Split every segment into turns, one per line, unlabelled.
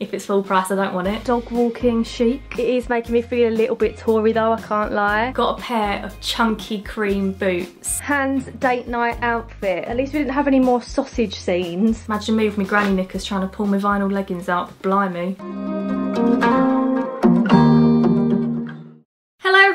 If it's full price, I don't want it.
Dog walking chic. It is making me feel a little bit Tory though, I can't lie.
Got a pair of chunky cream boots.
Hans date night outfit. At least we didn't have any more sausage scenes.
Imagine me with my granny knickers trying to pull my vinyl leggings out. Blimey.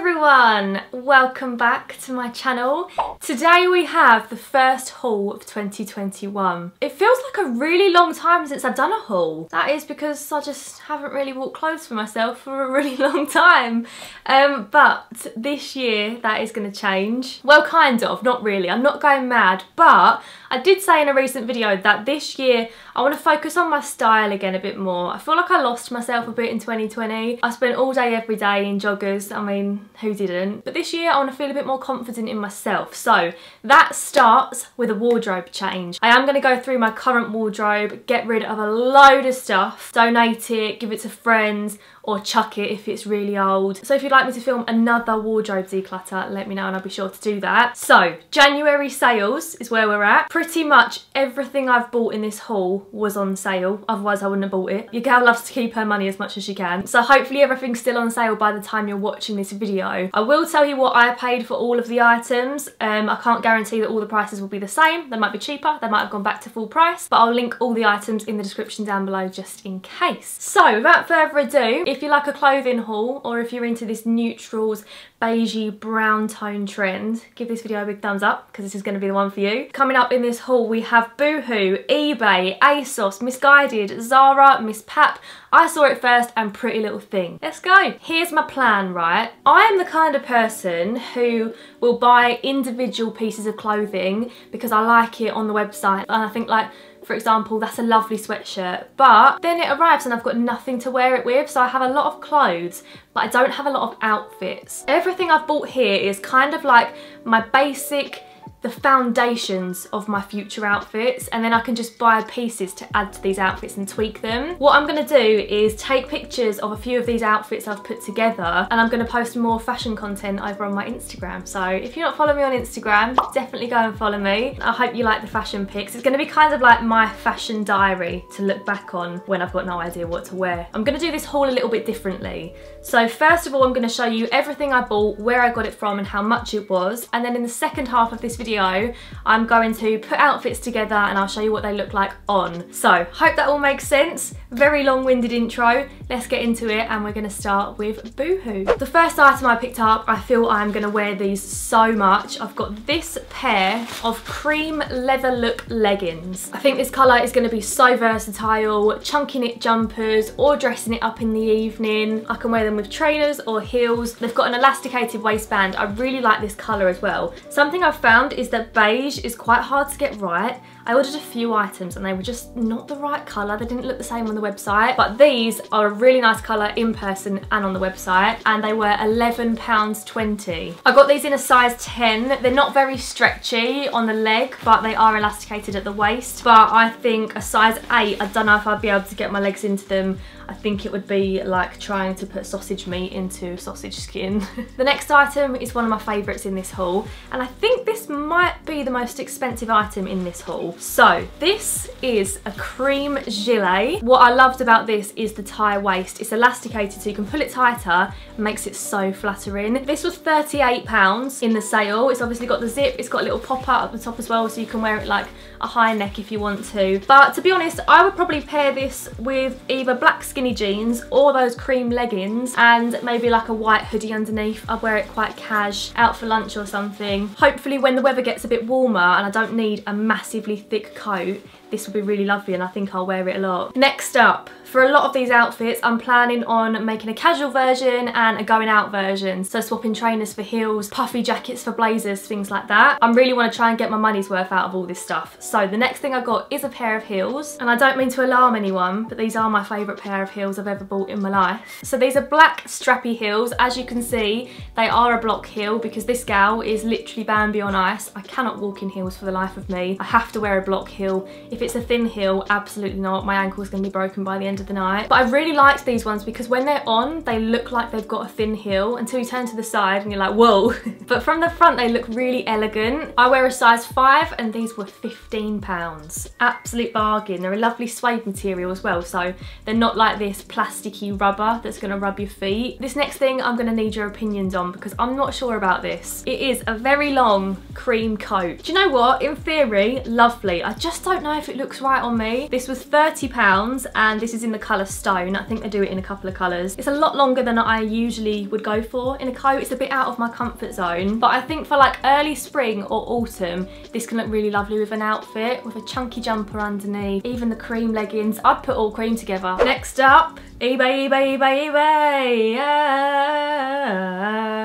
Everyone! Welcome back to my channel. Today we have the first haul of 2021. It feels like a really long time since I've done a haul. That is because I just haven't really bought clothes for myself for a really long time. Um, but this year that is going to change. Well, kind of, not really. I'm not going mad, but I did say in a recent video that this year I want to focus on my style again a bit more. I feel like I lost myself a bit in 2020. I spent all day every day in joggers. I mean, who didn't? But this year I want to feel a bit more confident in myself. So that starts with a wardrobe change. I am going to go through my current wardrobe, get rid of a load of stuff, donate it, give it to friends, or chuck it if it's really old. So if you'd like me to film another wardrobe declutter, let me know and I'll be sure to do that. So January sales is where we're at. Pretty much everything I've bought in this haul was on sale, otherwise I wouldn't have bought it. Your girl loves to keep her money as much as she can. So hopefully everything's still on sale by the time you're watching this video. I will tell you what I paid for all of the items. Um, I can't guarantee that all the prices will be the same. They might be cheaper, they might have gone back to full price, but I'll link all the items in the description down below just in case. So without further ado, if you like a clothing haul or if you're into this neutrals beigey brown tone trend, give this video a big thumbs up because this is going to be the one for you. Coming up in this haul we have Boohoo, eBay, ASOS, Missguided, Zara, MissPap, I saw it first and Pretty Little Thing. Let's go. Here's my plan, right? I am the kind of person who will buy individual pieces of clothing because I like it on the website and I think like for example, that's a lovely sweatshirt, but then it arrives and I've got nothing to wear it with, so I have a lot of clothes, but I don't have a lot of outfits. Everything I've bought here is kind of like my basic the foundations of my future outfits and then I can just buy pieces to add to these outfits and tweak them. What I'm going to do is take pictures of a few of these outfits I've put together and I'm going to post more fashion content over on my Instagram. So if you're not following me on Instagram, definitely go and follow me. I hope you like the fashion pics. It's going to be kind of like my fashion diary to look back on when I've got no idea what to wear. I'm going to do this haul a little bit differently. So first of all, I'm going to show you everything I bought, where I got it from and how much it was. And then in the second half of this video, video, I'm going to put outfits together and I'll show you what they look like on. So, hope that all makes sense. Very long-winded intro. Let's get into it and we're to start with Boohoo. The first item I picked up, I feel I'm to wear these so much. I've got this pair of cream leather look leggings. I think this colour is to be so versatile, chunky knit jumpers or dressing it up in the evening. I can wear them with trainers or heels. They've got an elasticated waistband. I really like this colour as well. Something I've found is that beige is quite hard to get right. I ordered a few items and they were just not the right colour. They didn't look the same on the website. But these are a really nice colour in person and on the website. And they were £11.20. I got these in a size 10. They're not very stretchy on the leg, but they are elasticated at the waist. But I think a size 8, I don't know if I'd be able to get my legs into them. I think it would be like trying to put sausage meat into sausage skin. the next item is one of my favourites in this haul. And I think this might be the most expensive item in this haul. So this is a cream gilet. What I loved about this is the tie waist. It's elasticated so you can pull it tighter makes it so flattering. This was £38 in the sale. It's obviously got the zip, it's got a little pop out at the top as well so you can wear it like a high neck if you want to. But to be honest, I would probably pair this with either black skinny jeans or those cream leggings and maybe like a white hoodie underneath. I'd wear it quite cash, out for lunch or something. Hopefully when the weather gets a bit warmer and I don't need a massively thick coat, this will be really lovely and I think I'll wear it a lot. Next up, for a lot of these outfits, I'm planning on making a casual version and a going out version. So swapping trainers for heels, puffy jackets for blazers, things like that. I really want to try and get my money's worth out of all this stuff. So the next thing I got is a pair of heels. And I don't mean to alarm anyone, but these are my favourite pair of heels I've ever bought in my life. So these are black strappy heels. As you can see, they are a block heel because this gal is literally Bambi on ice. I cannot walk in heels for the life of me. I have to wear a block heel. If it's a thin heel, absolutely not. My ankle is going to be broken by the end of of the night. But I really liked these ones because when they're on, they look like they've got a thin heel until you turn to the side and you're like, whoa. but from the front, they look really elegant. I wear a size five and these were 15 pounds. Absolute bargain. They're a lovely suede material as well. So they're not like this plasticky rubber that's gonna rub your feet. This next thing I'm gonna need your opinions on because I'm not sure about this. It is a very long cream coat. Do you know what? In theory, lovely. I just don't know if it looks right on me. This was 30 pounds and this is in the color stone. I think they do it in a couple of colors. It's a lot longer than I usually would go for in a coat. It's a bit out of my comfort zone, but I think for like early spring or autumn, this can look really lovely with an outfit, with a chunky jumper underneath, even the cream leggings. I'd put all cream together. Next up, eBay, eBay, eBay, eBay. Yeah.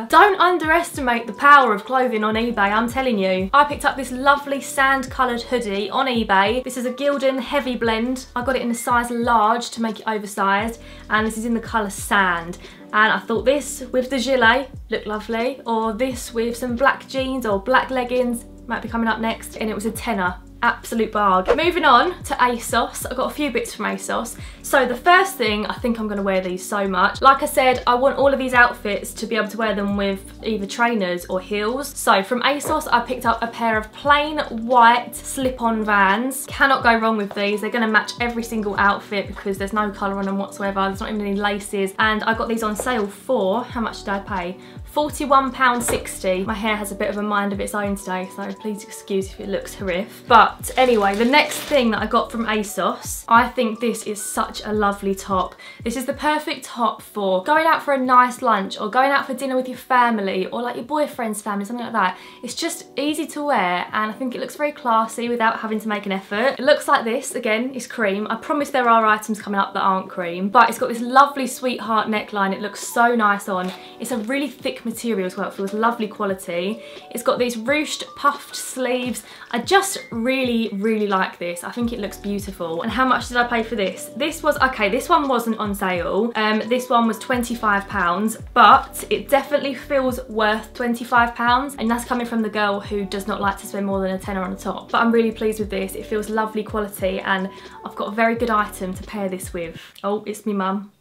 Don't underestimate the power of clothing on eBay, I'm telling you. I picked up this lovely sand coloured hoodie on eBay. This is a Gildan heavy blend. I got it in a size large to make it oversized and this is in the colour sand and I thought this with the gilet looked lovely or this with some black jeans or black leggings might be coming up next and it was a tenner absolute bargain. Moving on to ASOS, I got a few bits from ASOS. So the first thing, I think I'm gonna wear these so much. Like I said, I want all of these outfits to be able to wear them with either trainers or heels. So from ASOS, I picked up a pair of plain white slip-on Vans. Cannot go wrong with these. They're gonna match every single outfit because there's no colour on them whatsoever. There's not even any laces. And I got these on sale for, how much did I pay? £41.60. My hair has a bit of a mind of its own today, so please excuse if it looks horrific. But anyway, the next thing that I got from ASOS, I think this is such a lovely top. This is the perfect top for going out for a nice lunch or going out for dinner with your family or like your boyfriend's family, something like that. It's just easy to wear and I think it looks very classy without having to make an effort. It looks like this, again, it's cream. I promise there are items coming up that aren't cream, but it's got this lovely sweetheart neckline. It looks so nice on. It's a really thick material as well. It feels lovely quality. It's got these ruched puffed sleeves. I just really, really like this. I think it looks beautiful. And how much did I pay for this? This was, okay, this one wasn't on sale. Um, this one was £25, but it definitely feels worth £25. And that's coming from the girl who does not like to spend more than a tenner on a top. But I'm really pleased with this. It feels lovely quality and I've got a very good item to pair this with. Oh, it's me mum.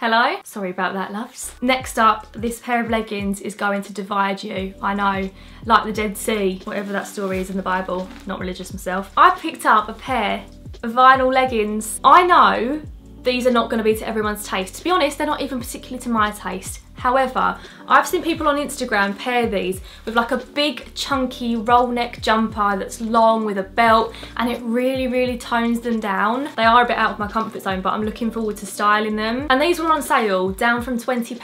Hello? Sorry about that, loves. Next up, this pair of leggings is going to divide you. I know, like the Dead Sea, whatever that story is in the Bible. Not religious myself. I picked up a pair of vinyl leggings. I know these are not going to be to everyone's taste. To be honest, they're not even particularly to my taste. However, I've seen people on Instagram pair these with like a big chunky roll neck jumper that's long with a belt and it really, really tones them down. They are a bit out of my comfort zone, but I'm looking forward to styling them. And these were on sale, down from £20 to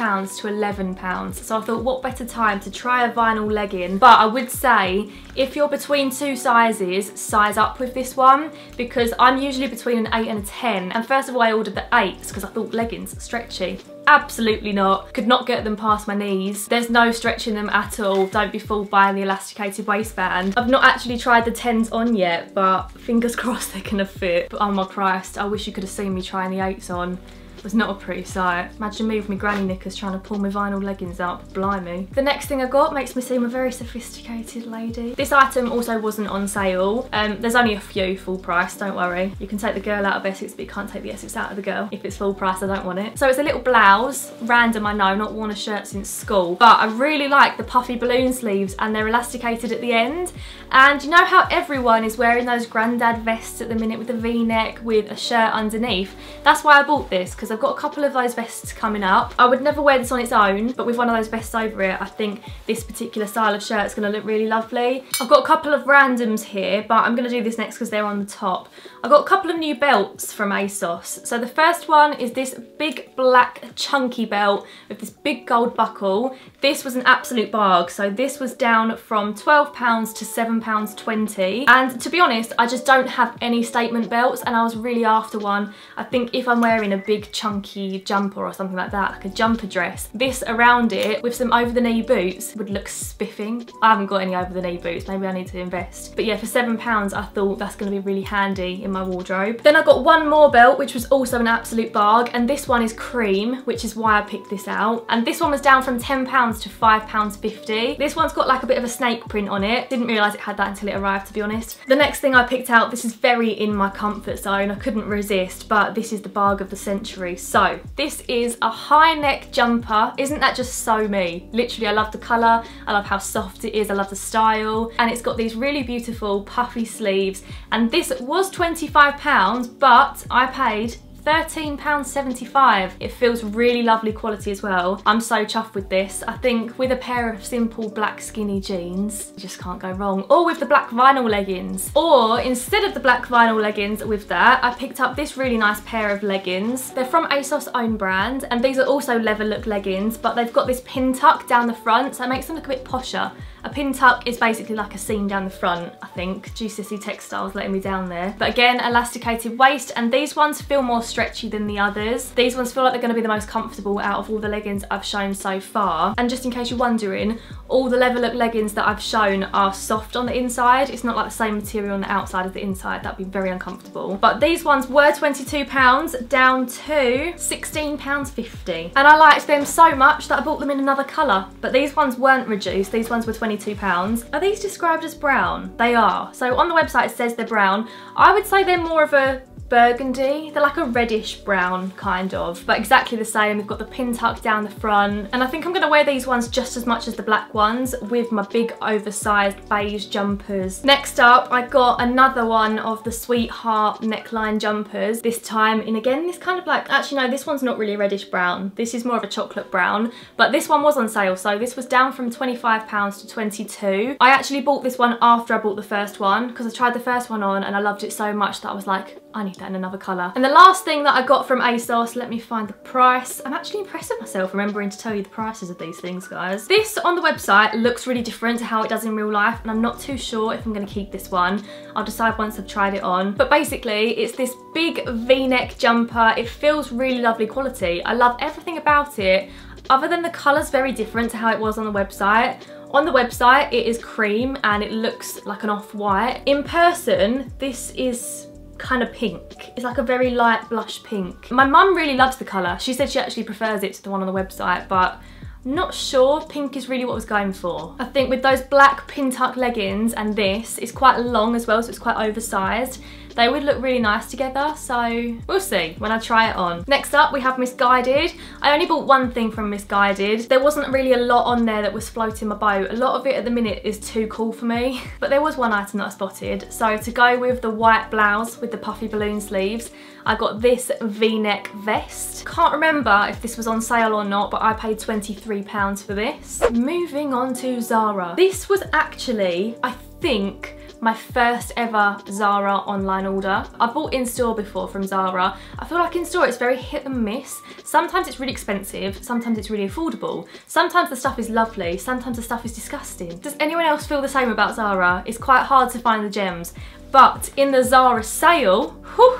£11. So I thought what better time to try a vinyl legging. But I would say if you're between two sizes, size up with this one because I'm usually between an 8 and a 10. And first of all, I ordered the 8s because I thought leggings stretchy. Absolutely not. Could not get them past my knees. There's no stretching them at all. Don't be fooled by the elasticated waistband. I've not actually tried the 10s on yet, but fingers crossed they're gonna fit. Oh my Christ, I wish you could have seen me trying the 8s on was not a pretty sight. Imagine me with my granny knickers trying to pull my vinyl leggings up, blimey. The next thing I got makes me seem a very sophisticated lady. This item also wasn't on sale. Um, there's only a few full price, don't worry. You can take the girl out of Essex, but you can't take the Essex out of the girl. If it's full price, I don't want it. So it's a little blouse, random I know, not worn a shirt since school, but I really like the puffy balloon sleeves and they're elasticated at the end. And you know how everyone is wearing those grandad vests at the minute with a v-neck with a shirt underneath? That's why I bought this, because I've got a couple of those vests coming up. I would never wear this on its own, but with one of those vests over it, I think this particular style of shirt is going to look really lovely. I've got a couple of randoms here, but I'm going to do this next because they're on the top. I've got a couple of new belts from ASOS. So the first one is this big black chunky belt with this big gold buckle. This was an absolute barg. So this was down from £12 to £7.20. And to be honest, I just don't have any statement belts and I was really after one. I think if I'm wearing a big chunky jumper or something like that, like a jumper dress. This around it with some over the knee boots would look spiffing. I haven't got any over the knee boots, maybe I need to invest. But yeah, for seven pounds, I thought that's gonna be really handy in my wardrobe. Then I got one more belt, which was also an absolute barg, and this one is cream, which is why I picked this out. And this one was down from 10 pounds to five pounds 50. This one's got like a bit of a snake print on it. Didn't realize it had that until it arrived, to be honest. The next thing I picked out, this is very in my comfort zone. I couldn't resist, but this is the barg of the century. So this is a high neck jumper. Isn't that just so me? Literally, I love the color. I love how soft it is. I love the style. And it's got these really beautiful puffy sleeves. And this was 25 pounds, but I paid £13.75. It feels really lovely quality as well. I'm so chuffed with this. I think with a pair of simple black skinny jeans, you just can't go wrong. Or with the black vinyl leggings. Or instead of the black vinyl leggings with that, I picked up this really nice pair of leggings. They're from ASOS own brand and these are also leather look leggings but they've got this pin tuck down the front so it makes them look a bit posher. A pin tuck is basically like a seam down the front, I think. GCSE Textiles letting me down there. But again, elasticated waist, and these ones feel more stretchy than the others. These ones feel like they're gonna be the most comfortable out of all the leggings I've shown so far. And just in case you're wondering, all the leather look leggings that I've shown are soft on the inside. It's not like the same material on the outside as the inside. That'd be very uncomfortable. But these ones were £22 down to £16.50. And I liked them so much that I bought them in another colour. But these ones weren't reduced. These ones were 22 £22. Are these described as brown? They are. So on the website it says they're brown. I would say they're more of a burgundy. They're like a reddish brown kind of, but exactly the same. We've got the pin tuck down the front. And I think I'm gonna wear these ones just as much as the black ones with my big oversized beige jumpers. Next up, I got another one of the Sweetheart neckline jumpers. This time in again, this kind of like, actually no, this one's not really reddish brown. This is more of a chocolate brown, but this one was on sale. So this was down from 25 pounds to 22. I actually bought this one after I bought the first one because I tried the first one on and I loved it so much that I was like, I need that in another colour. And the last thing that I got from ASOS, let me find the price. I'm actually impressed with myself remembering to tell you the prices of these things, guys. This on the website looks really different to how it does in real life, and I'm not too sure if I'm gonna keep this one. I'll decide once I've tried it on. But basically, it's this big V-neck jumper. It feels really lovely quality. I love everything about it, other than the colour's very different to how it was on the website. On the website, it is cream and it looks like an off-white. In person, this is kind of pink. It's like a very light blush pink. My mum really loves the colour. She said she actually prefers it to the one on the website, but not sure pink is really what I was going for. I think with those black pin tuck leggings and this, it's quite long as well, so it's quite oversized. They would look really nice together, so we'll see when I try it on. Next up, we have Missguided. I only bought one thing from Missguided. There wasn't really a lot on there that was floating my boat. A lot of it at the minute is too cool for me, but there was one item that I spotted. So to go with the white blouse with the puffy balloon sleeves, I got this v-neck vest. Can't remember if this was on sale or not, but I paid £23 for this. Moving on to Zara. This was actually, I think, my first ever Zara online order. I bought in store before from Zara. I feel like in store it's very hit and miss. Sometimes it's really expensive, sometimes it's really affordable. Sometimes the stuff is lovely, sometimes the stuff is disgusting. Does anyone else feel the same about Zara? It's quite hard to find the gems. But in the Zara sale, whew,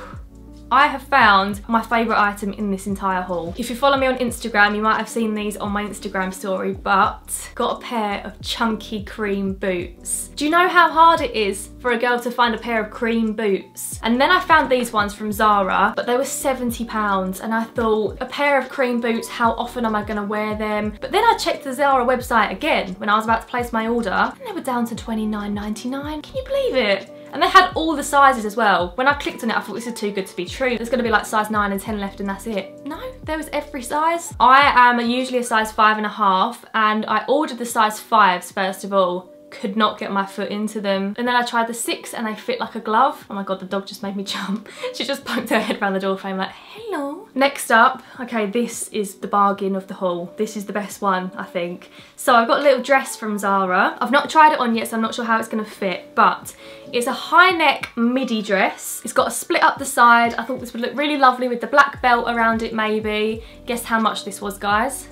I have found my favourite item in this entire haul. If you follow me on Instagram, you might have seen these on my Instagram story, but got a pair of chunky cream boots. Do you know how hard it is for a girl to find a pair of cream boots? And then I found these ones from Zara, but they were 70 pounds. And I thought, a pair of cream boots, how often am I gonna wear them? But then I checked the Zara website again when I was about to place my order, and they were down to 29.99. Can you believe it? And they had all the sizes as well. When I clicked on it, I thought this is too good to be true. There's gonna be like size nine and 10 left and that's it. No, there was every size. I am usually a size five and a half and I ordered the size fives first of all could not get my foot into them. And then I tried the six and they fit like a glove. Oh my god, the dog just made me jump. she just poked her head around the door frame like, hello. Next up, okay, this is the bargain of the haul. This is the best one, I think. So I've got a little dress from Zara. I've not tried it on yet, so I'm not sure how it's gonna fit, but it's a high neck midi dress. It's got a split up the side. I thought this would look really lovely with the black belt around it maybe. Guess how much this was, guys?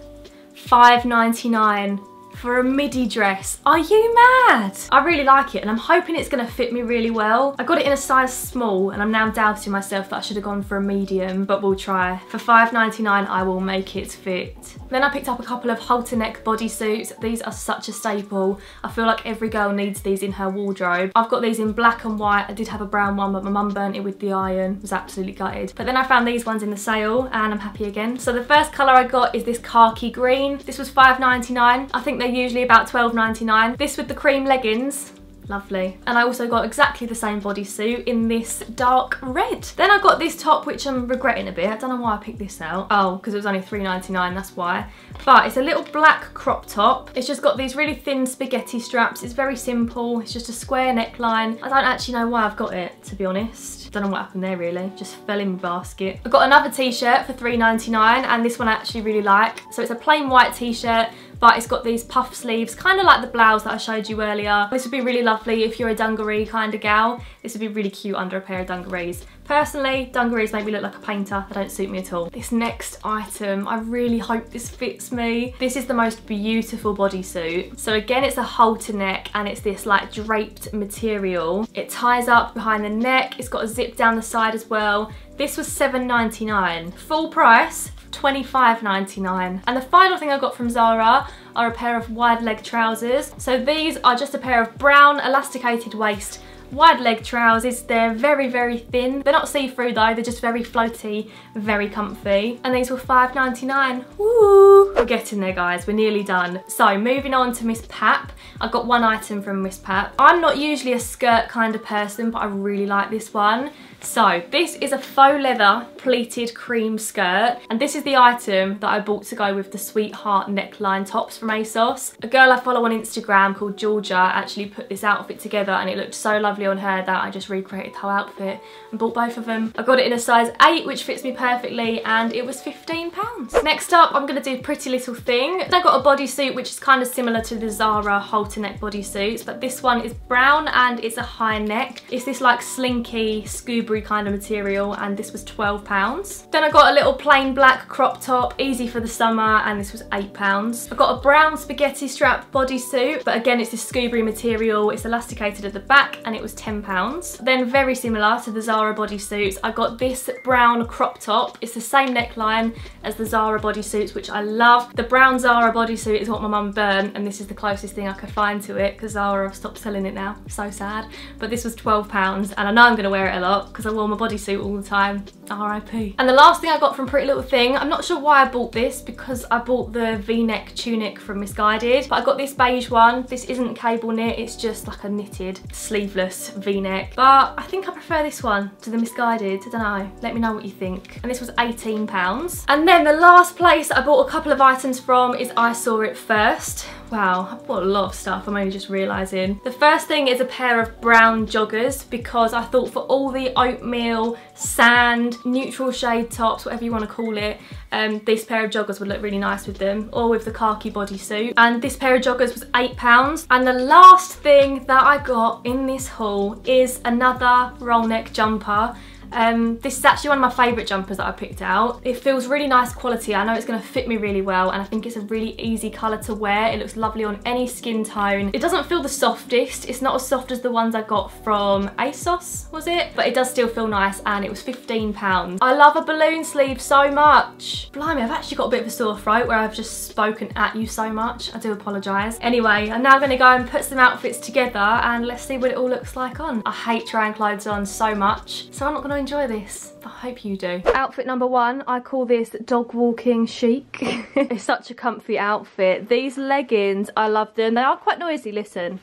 5.99 for a midi dress. Are you mad? I really like it and I'm hoping it's gonna fit me really well. I got it in a size small and I'm now doubting myself that I should have gone for a medium, but we'll try. For $5.99, I will make it fit. Then I picked up a couple of halter neck bodysuits. These are such a staple. I feel like every girl needs these in her wardrobe. I've got these in black and white. I did have a brown one, but my mum burnt it with the iron. was absolutely gutted. But then I found these ones in the sale and I'm happy again. So the first colour I got is this khaki green. This was $5.99. I think they're usually about $12.99. This with the cream leggings Lovely. And I also got exactly the same bodysuit in this dark red. Then I got this top, which I'm regretting a bit. I don't know why I picked this out. Oh, because it was only $3.99, that's why. But it's a little black crop top. It's just got these really thin spaghetti straps. It's very simple. It's just a square neckline. I don't actually know why I've got it, to be honest. Don't know what happened there really. Just fell in my basket. I got another t-shirt for $3.99 and this one I actually really like. So it's a plain white t-shirt but it's got these puff sleeves, kind of like the blouse that I showed you earlier. This would be really lovely if you're a dungaree kind of gal. This would be really cute under a pair of dungarees. Personally, dungarees make me look like a painter. They don't suit me at all. This next item, I really hope this fits me. This is the most beautiful bodysuit. So again, it's a halter neck and it's this like draped material. It ties up behind the neck. It's got a zip down the side as well. This was $7.99. Full price, $25.99. And the final thing I got from Zara are a pair of wide leg trousers. So these are just a pair of brown elasticated waist wide leg trousers. They're very, very thin. They're not see-through though, they're just very floaty, very comfy. And these were $5.99. Woo! We're getting there guys, we're nearly done. So moving on to MissPap. I got one item from MissPap. I'm not usually a skirt kind of person, but I really like this one. So this is a faux leather pleated cream skirt and this is the item that I bought to go with the sweetheart neckline tops from ASOS. A girl I follow on Instagram called Georgia actually put this outfit together and it looked so lovely on her that I just recreated the whole outfit and bought both of them. I got it in a size 8 which fits me perfectly and it was £15. Next up I'm going to do Pretty Little Thing. I got a bodysuit which is kind of similar to the Zara halter neck bodysuits but this one is brown and it's a high neck. It's this like slinky scuba kind of material and this was £12. Then I got a little plain black crop top, easy for the summer and this was £8. I got a brown spaghetti strap bodysuit but again it's this scuba material, it's elasticated at the back and it was £10. Then very similar to the Zara bodysuits, I got this brown crop top. It's the same neckline as the Zara bodysuits which I love. The brown Zara bodysuit is what my mum burnt and this is the closest thing I could find to it because Zara have stopped selling it now. So sad. But this was £12 and I know I'm going to wear it a lot because I wore my bodysuit all the time. RIP. And the last thing I got from Pretty Little Thing, I'm not sure why I bought this because I bought the v-neck tunic from Missguided, but I got this beige one. This isn't cable knit, it's just like a knitted sleeveless v-neck. But I think I prefer this one to the Missguided, I don't know. Let me know what you think. And this was £18. And then the last place I bought a couple of items from is I Saw It First. Wow, I bought a lot of stuff, I'm only just realising. The first thing is a pair of brown joggers because I thought for all the oatmeal, sand, neutral shade tops, whatever you want to call it, um, this pair of joggers would look really nice with them or with the khaki bodysuit. And this pair of joggers was £8. And the last thing that I got in this haul is another roll neck jumper. Um, this is actually one of my favourite jumpers that I picked out. It feels really nice quality. I know it's going to fit me really well and I think it's a really easy colour to wear. It looks lovely on any skin tone. It doesn't feel the softest. It's not as soft as the ones I got from ASOS, was it? But it does still feel nice and it was £15. I love a balloon sleeve so much. Blimey, I've actually got a bit of a sore throat where I've just spoken at you so much. I do apologise. Anyway, I'm now going to go and put some outfits together and let's see what it all looks like on. I hate trying clothes on so much, so I'm not going to enjoy this. I hope you do. Outfit number one, I call this dog walking chic. it's such a comfy outfit. These leggings, I love them. They are quite noisy, listen.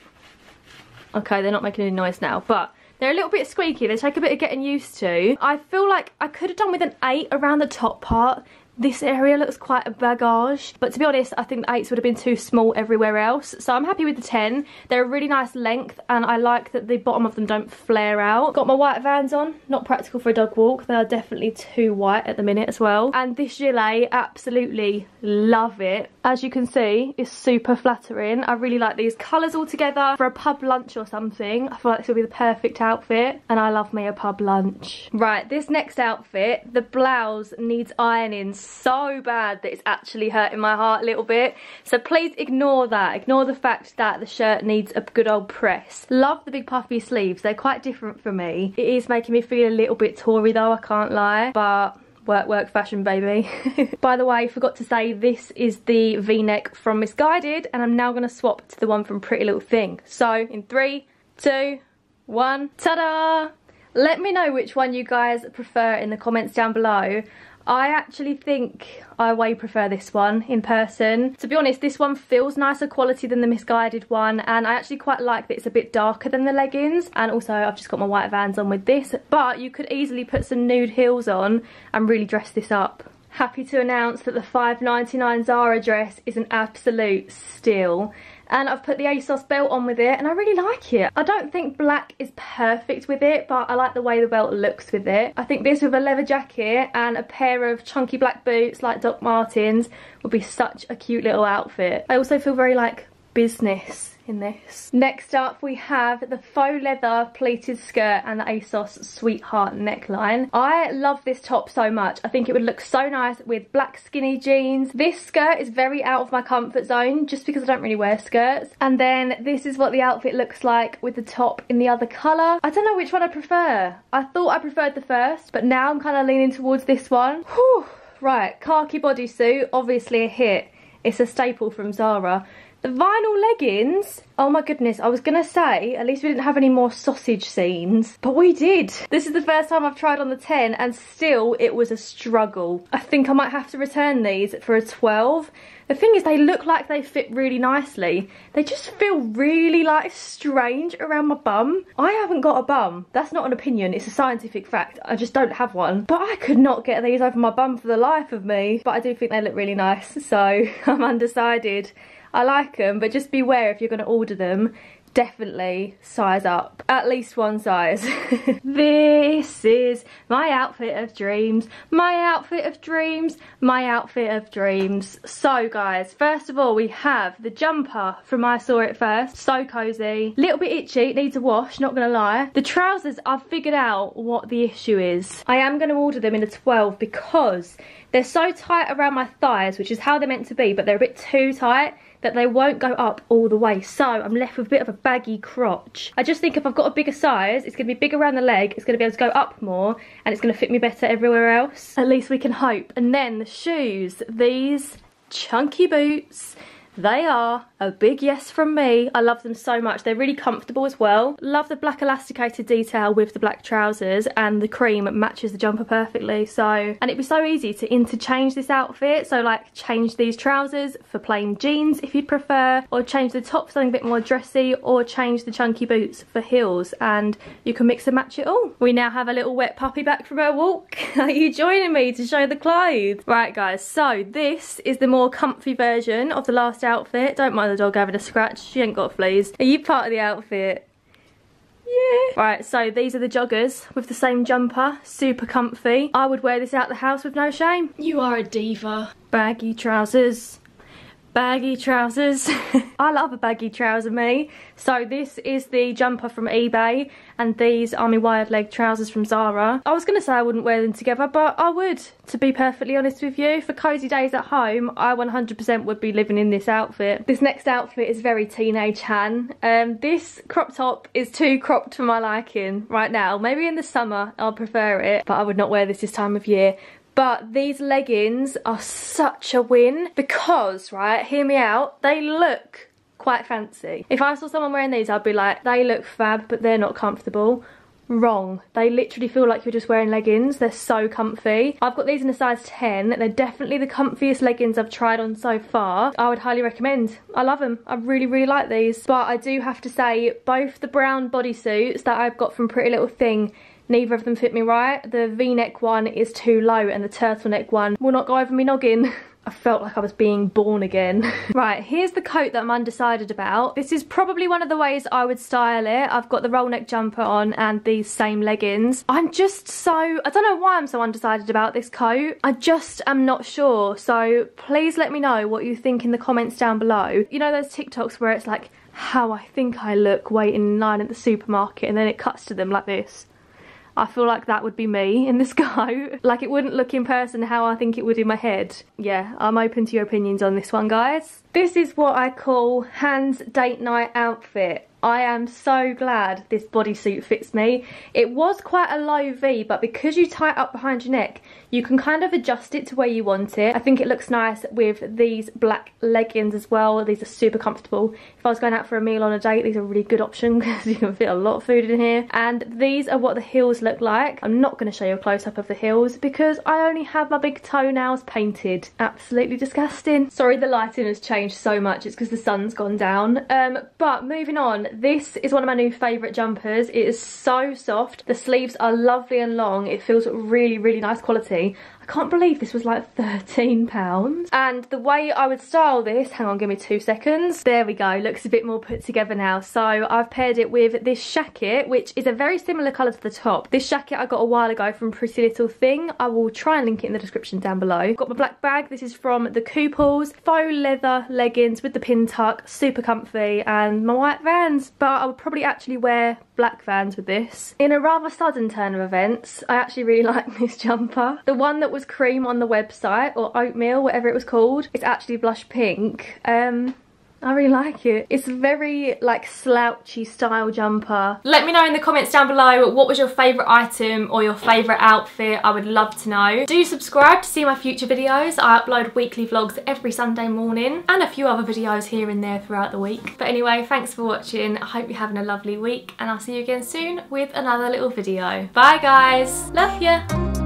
Okay, they're not making any noise now, but they're a little bit squeaky. They take a bit of getting used to. I feel like I could have done with an 8 around the top part. This area looks quite a bagage, but to be honest, I think the 8s would have been too small everywhere else. So I'm happy with the 10. They're a really nice length, and I like that the bottom of them don't flare out. Got my white Vans on, not practical for a dog walk. They are definitely too white at the minute as well. And this gilet, absolutely love it. As you can see, it's super flattering. I really like these colours all together for a pub lunch or something. I feel like this will be the perfect outfit, and I love me a pub lunch. Right, this next outfit, the blouse needs ironing
so bad that it's actually hurting my heart a little bit. So please ignore that. Ignore the fact that the shirt needs a good old press. Love the big puffy sleeves. They're quite different for me. It is making me feel a little bit Tory though, I can't lie. But work work fashion baby by the way forgot to say this is the v-neck from missguided and i'm now going to swap to the one from pretty little thing so in three two one ta-da let me know which one you guys prefer in the comments down below I actually think I way prefer this one in person. To be honest, this one feels nicer quality than the Missguided one and I actually quite like that it's a bit darker than the leggings and also I've just got my white Vans on with this but you could easily put some nude heels on and really dress this up. Happy to announce that the 5.99 Zara dress is an absolute steal and I've put the ASOS belt on with it and I really like it. I don't think black is perfect with it but I like the way the belt looks with it. I think this with a leather jacket and a pair of chunky black boots like Doc Martens would be such a cute little outfit. I also feel very like business in this. Next up we have the faux leather pleated skirt and the ASOS Sweetheart neckline. I love this top so much. I think it would look so nice with black skinny jeans. This skirt is very out of my comfort zone just because I don't really wear skirts. And then this is what the outfit looks like with the top in the other colour. I don't know which one I prefer. I thought I preferred the first but now I'm kind of leaning towards this one. Whew. Right, khaki bodysuit, obviously a hit. It's a staple from Zara. The vinyl leggings, oh my goodness, I was gonna say, at least we didn't have any more sausage scenes, but we did. This is the first time I've tried on the 10 and still it was a struggle. I think I might have to return these for a 12. The thing is they look like they fit really nicely. They just feel really like strange around my bum. I haven't got a bum. That's not an opinion, it's a scientific fact. I just don't have one. But I could not get these over my bum for the life of me. But I do think they look really nice, so I'm undecided. I like them, but just beware if you're going to order them. Definitely size up at least one size. This is my outfit of dreams my outfit of dreams my outfit of dreams. So guys first of all we have the jumper from I saw it first. So cozy little bit itchy needs a wash not gonna lie. The trousers I've figured out what the issue is. I am gonna order them in a 12 because they're so tight around my thighs which is how they're meant to be but they're a bit too tight that they won't go up all the way. So I'm left with a bit of a baggy crotch. I just think if I've got a bigger size, it's going to be bigger around the leg, it's going to be able to go up more, and it's going to fit me better everywhere else. At least we can hope. And then the shoes, these chunky boots. They are a big yes from me. I love them so much. They're really comfortable as well. Love the black elasticated detail with the black trousers and the cream matches the jumper perfectly. So, and it'd be so easy to interchange this outfit. So like change these trousers for plain jeans if you'd prefer, or change the top for something a bit more dressy, or change the chunky boots for heels and you can mix and match it all. We now have a little wet puppy back from her walk. are you joining me to show the clothes? Right guys, so this is the more comfy version of the last outfit. Don't mind the dog having a scratch. She ain't got fleas. Are you part of the outfit? Yeah. Right, so these are the joggers with the same jumper. Super comfy. I would wear this out the house with no shame.
You are a diva.
Baggy trousers baggy trousers. I love a baggy trouser me. So this is the jumper from eBay and these are my wide leg trousers from Zara. I was going to say I wouldn't wear them together but I would to be perfectly honest with you. For cosy days at home I 100% would be living in this outfit. This next outfit is very teenage Han. Um, this crop top is too cropped for my liking right now. Maybe in the summer I'll prefer it but I would not wear this this time of year. But these leggings are such a win because, right, hear me out, they look quite fancy. If I saw someone wearing these, I'd be like, they look fab, but they're not comfortable. Wrong. They literally feel like you're just wearing leggings. They're so comfy. I've got these in a size 10. They're definitely the comfiest leggings I've tried on so far. I would highly recommend. I love them. I really, really like these. But I do have to say, both the brown bodysuits that I've got from Pretty Little Thing Neither of them fit me right. The v-neck one is too low and the turtleneck one will not go over me noggin. I felt like I was being born again. right, here's the coat that I'm undecided about. This is probably one of the ways I would style it. I've got the roll neck jumper on and these same leggings. I'm just so, I don't know why I'm so undecided about this coat. I just am not sure. So please let me know what you think in the comments down below. You know those TikToks where it's like, how I think I look waiting in line at the supermarket and then it cuts to them like this. I feel like that would be me in the sky. like it wouldn't look in person how I think it would in my head. Yeah, I'm open to your opinions on this one, guys. This is what I call Hans date night outfit. I am so glad this bodysuit fits me. It was quite a low V, but because you tie it up behind your neck, you can kind of adjust it to where you want it. I think it looks nice with these black leggings as well. These are super comfortable. If I was going out for a meal on a date, these are a really good option because you can fit a lot of food in here. And these are what the heels look like. I'm not going to show you a close-up of the heels because I only have my big toenails painted. Absolutely disgusting. Sorry the lighting has changed so much. It's because the sun's gone down. Um, but moving on, this is one of my new favourite jumpers. It is so soft. The sleeves are lovely and long. It feels really, really nice quality. Can't believe this was like £13. And the way I would style this, hang on, give me two seconds. There we go, looks a bit more put together now. So I've paired it with this jacket, which is a very similar colour to the top. This jacket I got a while ago from Pretty Little Thing. I will try and link it in the description down below. Got my black bag, this is from the Kooples. Faux leather leggings with the pin tuck, super comfy, and my white Vans. But I would probably actually wear black Vans with this. In a rather sudden turn of events, I actually really like this jumper. The one that was cream on the website, or oatmeal, whatever it was called, it's actually blush pink. Um, I really like it. It's very like slouchy style jumper.
Let me know in the comments down below what was your favourite item or your favourite outfit. I would love to know. Do subscribe to see my future videos. I upload weekly vlogs every Sunday morning and a few other videos here and there throughout the week. But anyway, thanks for watching. I hope you're having a lovely week and I'll see you again soon with another little video. Bye guys. Love ya.